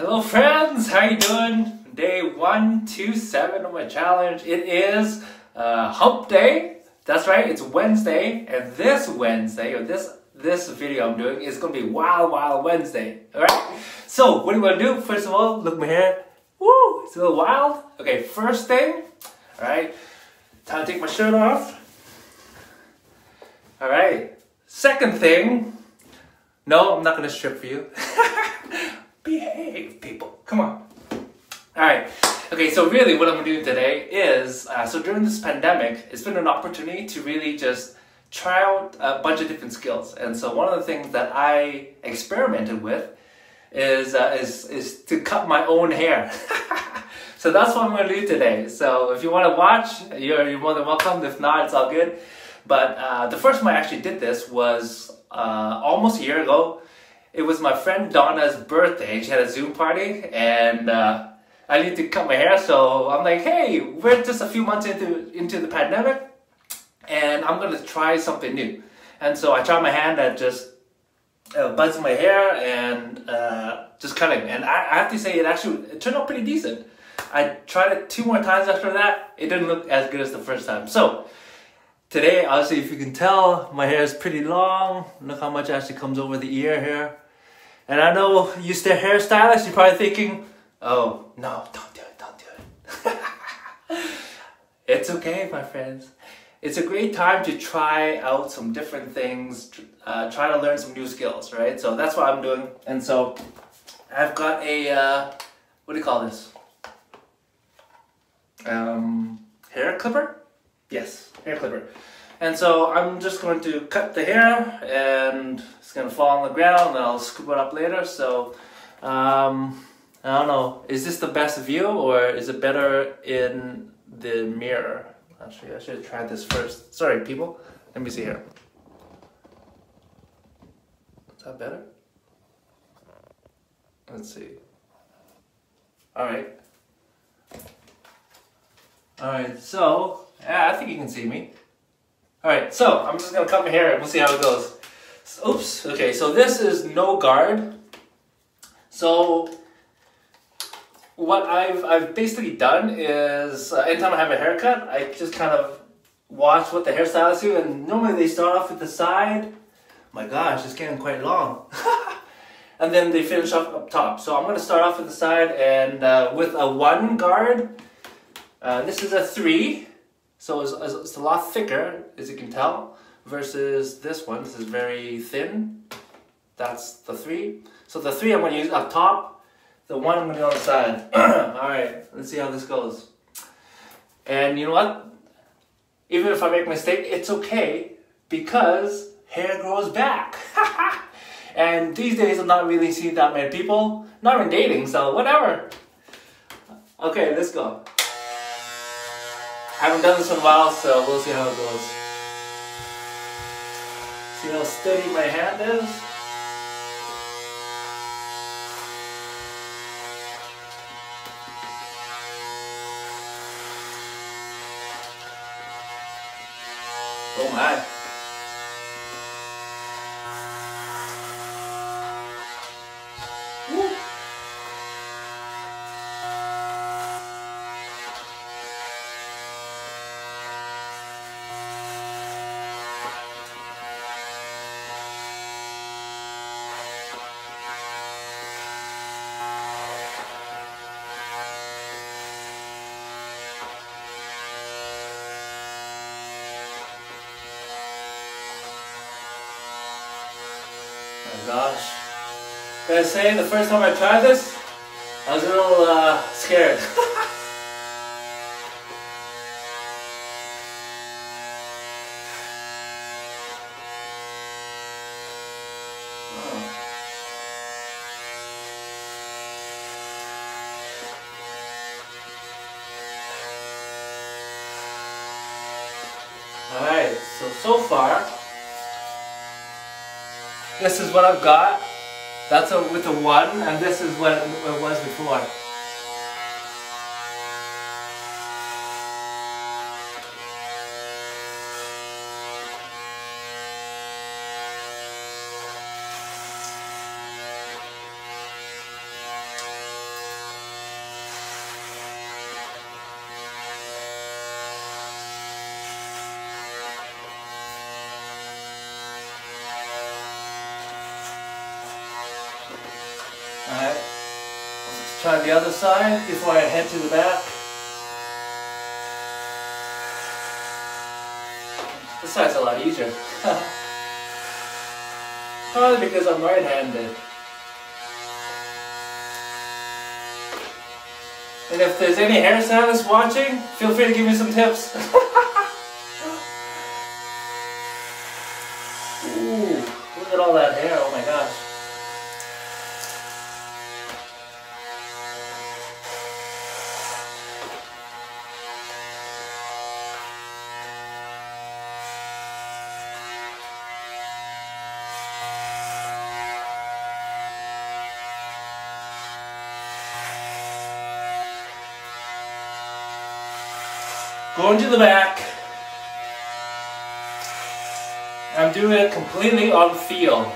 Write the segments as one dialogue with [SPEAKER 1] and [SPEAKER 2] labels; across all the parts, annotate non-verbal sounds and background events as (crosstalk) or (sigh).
[SPEAKER 1] Hello friends, how you doing? Day 127 of my challenge. It is uh, hump day. That's right, it's Wednesday. And this Wednesday, or this this video I'm doing is gonna be Wild Wild Wednesday. Alright? So what do you wanna do? First of all, look my hair. Woo! It's a little wild. Okay, first thing, alright, time to take my shirt off. Alright. Second thing, no, I'm not gonna strip for you. (laughs) Behave, people. Come on. Alright. Okay, so really what I'm doing today is, uh, so during this pandemic, it's been an opportunity to really just try out a bunch of different skills. And so one of the things that I experimented with is, uh, is, is to cut my own hair. (laughs) so that's what I'm going to do today. So if you want to watch, you're, you're more than welcome. If not, it's all good. But uh, the first time I actually did this was uh, almost a year ago. It was my friend Donna's birthday. She had a Zoom party and uh, I need to cut my hair. So I'm like, hey, we're just a few months into, into the pandemic and I'm gonna try something new. And so I tried my hand at just uh, buzzing my hair and uh, just cutting. And I, I, have to say, it actually it turned out pretty decent. I tried it two more times after that. It didn't look as good as the first time. So today, obviously, if you can tell, my hair is pretty long. Look how much actually comes over the ear here. And I know you still hairstylist, you're probably thinking, oh, no, don't do it, don't do it. (laughs) it's okay, my friends it's a great time to try out some different things, uh, try to learn some new skills, right? So that's what I'm doing. And so I've got a, uh, what do you call this? Um, hair clipper? Yes, hair clipper. And so I'm just going to cut the hair and it's going to fall on the ground and I'll scoop it up later. So, um, I don't know, is this the best view or is it better in the mirror? Actually, I should have tried this first. Sorry, people. Let me see here. Is that better? Let's see. Alright. Alright, so, yeah, I think you can see me. Alright, so, I'm just gonna cut my hair and we'll see how it goes. Oops, okay, so this is no guard. So, what I've I've basically done is uh, anytime I have a haircut, I just kind of watch what the hairstylists do, and normally they start off with the side. My gosh, it's getting quite long. (laughs) and then they finish off up top. So I'm gonna start off with the side and uh, with a one guard. Uh, this is a three, so it's, it's a lot thicker, as you can tell, versus this one. This is very thin. That's the three. So the three I'm gonna use up top the one I'm gonna do on the side. (clears throat) Alright, let's see how this goes. And you know what? Even if I make a mistake, it's okay because hair grows back. (laughs) and these days I'm not really seeing that many people. Not even dating, so whatever. Okay, let's go. I haven't done this in a while, so we'll see how it goes. See how steady my hand is? Oh my. gosh. Gotta say, the first time I tried this, I was a little uh, scared. (laughs) Alright, so, so far, this is what I've got. That's a, with a 1, and this is what it was before. Alright. Let's the other side before I head to the back. This side's a lot easier. (laughs) Probably because I'm right-handed. And if there's any hairstylists watching, feel free to give me some tips. (laughs) Ooh, look at all that hair, oh my gosh. Going to the back. I'm doing it completely on feel.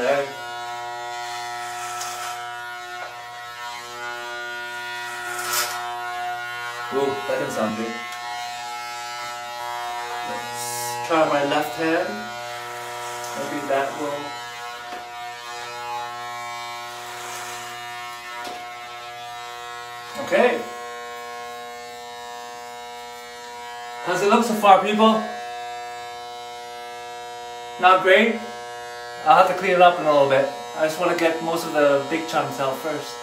[SPEAKER 1] Alright. Ooh, that didn't sound good. Let's try my left hand. Maybe that will. Okay. How's it look so far, people? Not great? I'll have to clean it up in a little bit. I just want to get most of the big chunks out first.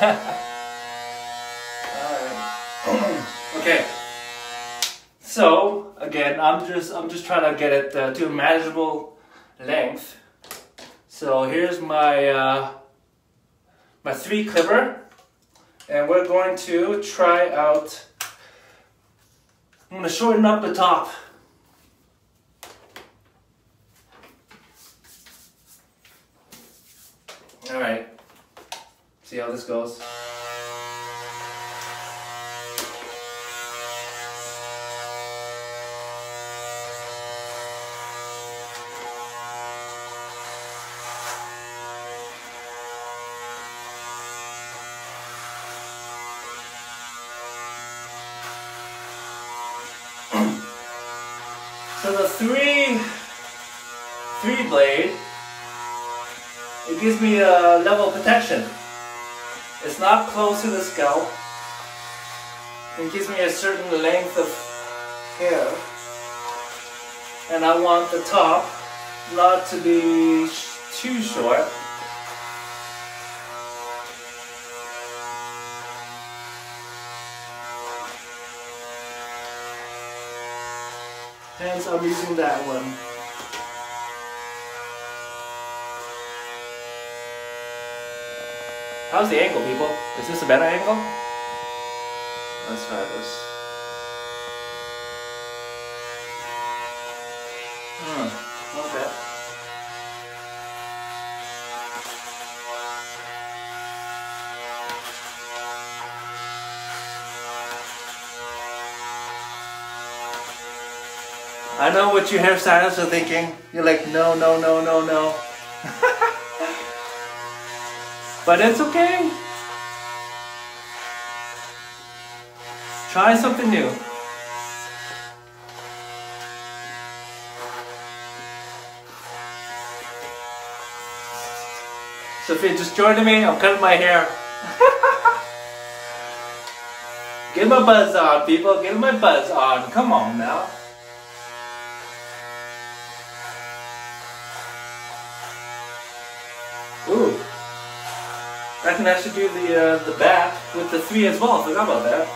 [SPEAKER 1] Alright. (laughs) okay. So again, I'm just I'm just trying to get it uh, to a manageable length. So here's my uh, my three clipper, and we're going to try out. I'm gonna shorten up the top. All right. See how this goes. So the three, three blade, it gives me a level of protection. It's not close to the scalp. It gives me a certain length of hair. And I want the top not to be too short. Hence I'm using that one. How's the angle, people? Is this a better angle? Let's try this. Hmm, not bad. I know what you hairstylists are thinking. You're like, no, no, no, no, no. (laughs) but it's okay. Try something new. So if you're just joining me, I'm cutting my hair. (laughs) Get my buzz on, people. Get my buzz on. Come on now. Ooh. I can actually do the uh, the back with the three as well. I Forgot about that.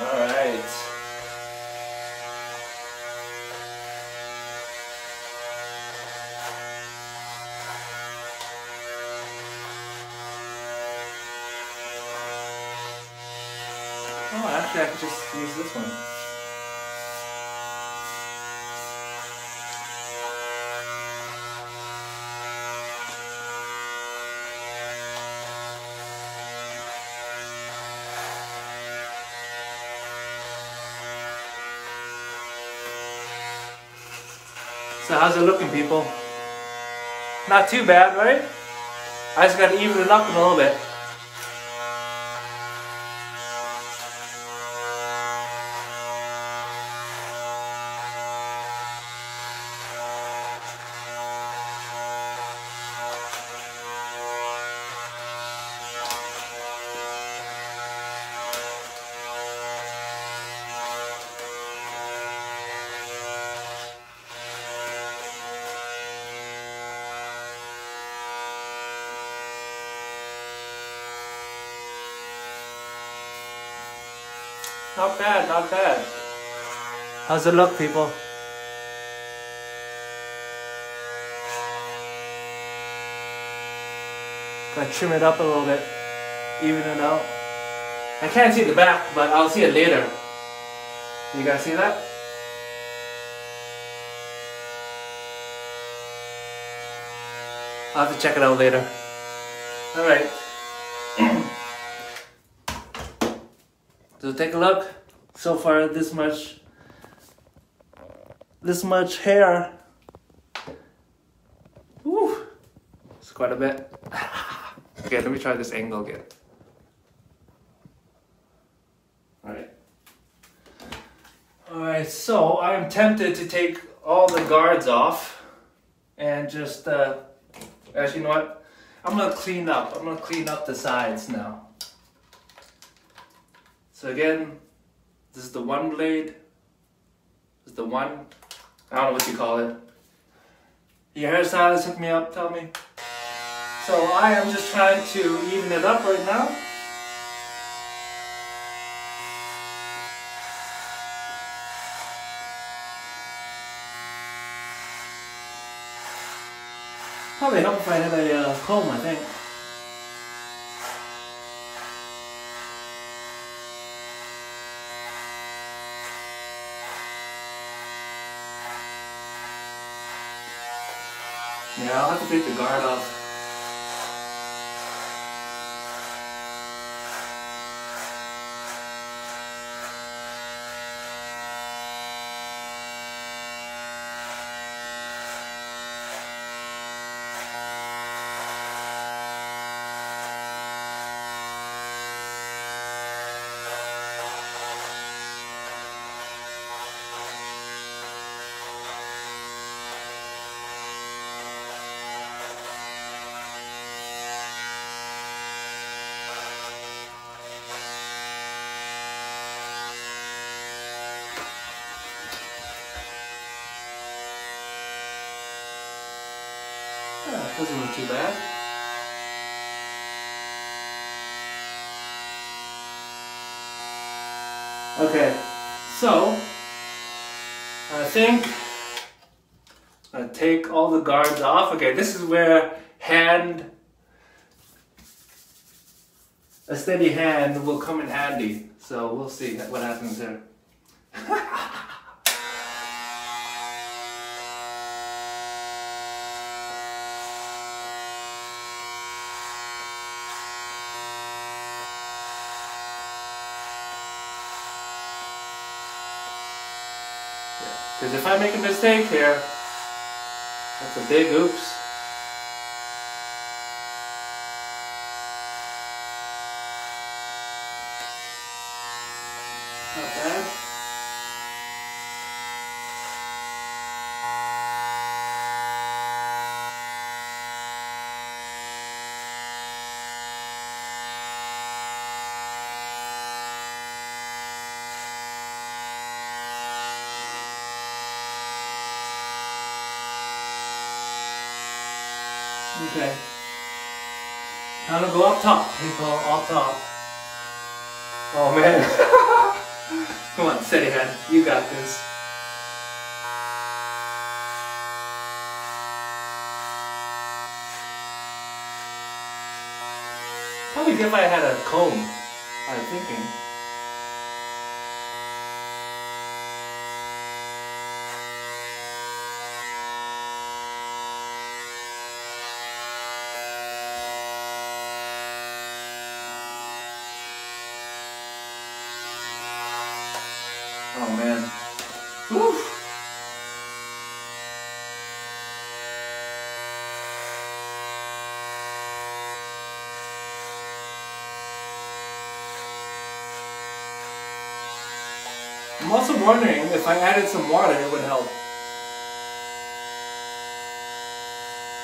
[SPEAKER 1] All right. actually I could just use this one. So how's it looking people? Not too bad, right? I just gotta even it up a little bit. Not bad, not bad. How's it look, people? Gotta trim it up a little bit, even it out. I can't see the back, but I'll see it later. You guys see that? I'll have to check it out later. Alright. So take a look. So far, this much, this much hair. Woo! It's quite a bit. (laughs) okay, let me try this angle again. Alright. Alright, so I'm tempted to take all the guards off and just, uh, actually, you know what? I'm gonna clean up. I'm gonna clean up the sides now. So again, this is the one blade. This is the one, I don't know what you call it. Your hairstylist hooked me up, tell me. So I am just trying to even it up right now. Probably help if I had a uh, comb, I think. Yeah, I'll have to take the guard off. Doesn't look too bad. Okay, so I think I take all the guards off. Okay, this is where hand, a steady hand will come in handy. So we'll see what happens there. (laughs) Because if I make a mistake here, that's a big oops. Not bad. Okay. Now to go up top. People up top. Oh man. (laughs) Come on, steady hand. You got this. Probably if I had a comb. I'm thinking. Man. Whew. I'm also wondering if I added some water it would help.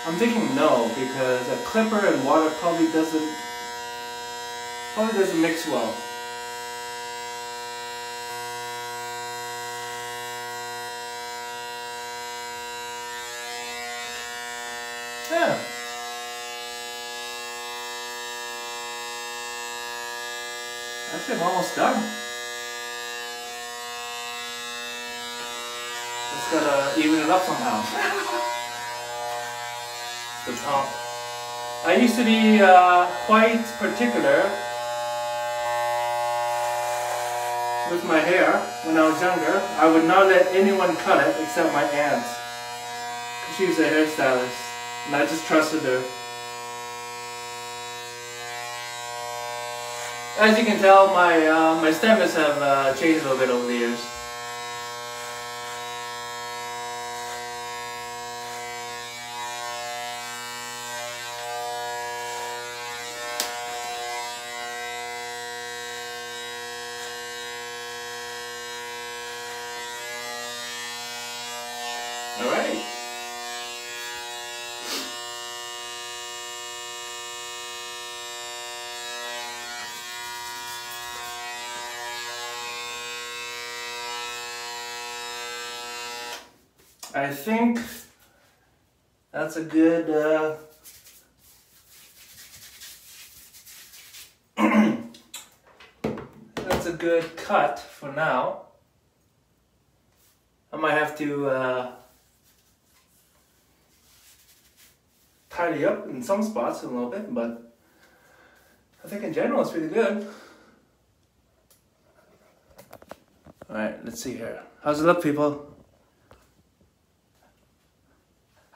[SPEAKER 1] I'm thinking no because a clipper and water probably doesn't probably doesn't mix well. Yeah. Actually, I'm almost done. Just gotta even it up somehow. (laughs) the top. I used to be uh, quite particular with my hair when I was younger. I would not let anyone cut it except my aunt. Cause she was a hairstylist and I just trusted her. As you can tell, my uh, my standards have uh, changed a little bit over the years. All right. I think that's a good uh, (clears throat) that's a good cut for now. I might have to uh, tidy up in some spots a little bit, but I think in general it's pretty good. Alright, let's see here. How's it look, people?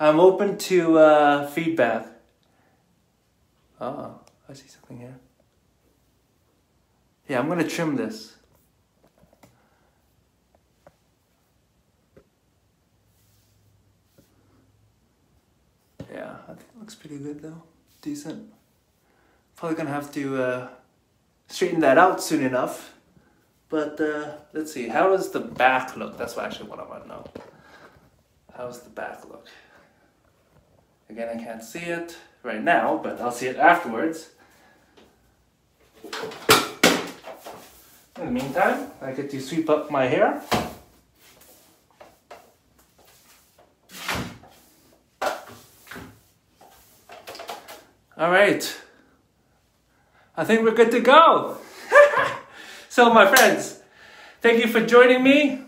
[SPEAKER 1] I'm open to uh, feedback. Oh, I see something here. Yeah, I'm gonna trim this. Yeah, I think it looks pretty good though. Decent. Probably gonna have to uh, straighten that out soon enough. But uh, let's see, how does the back look? That's what actually what I want to know. How's the back look? Again, I can't see it right now, but I'll see it afterwards. In the meantime, I get to sweep up my hair. All right. I think we're good to go. (laughs) so, my friends, thank you for joining me.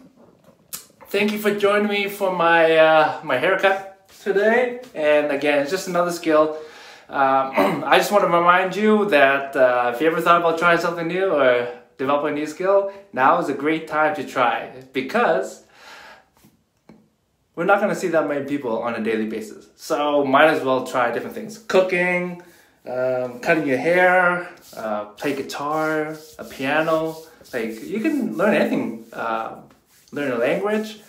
[SPEAKER 1] Thank you for joining me for my uh, my haircut today. And again, it's just another skill. Um, (clears throat) I just want to remind you that uh, if you ever thought about trying something new or developing a new skill, now is a great time to try because we're not going to see that many people on a daily basis. So might as well try different things. Cooking, um, cutting your hair, uh, play guitar, a piano. Like you can learn anything, uh, learn a language.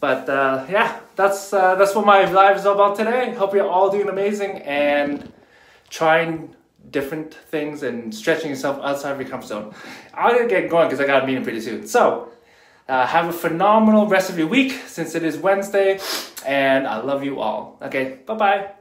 [SPEAKER 1] But uh, yeah, that's uh, that's what my life is all about today. Hope you're all doing amazing and trying different things and stretching yourself outside of your comfort zone. I'm gonna get going because I got a meeting pretty soon. So uh, have a phenomenal rest of your week since it is Wednesday, and I love you all. Okay, bye bye.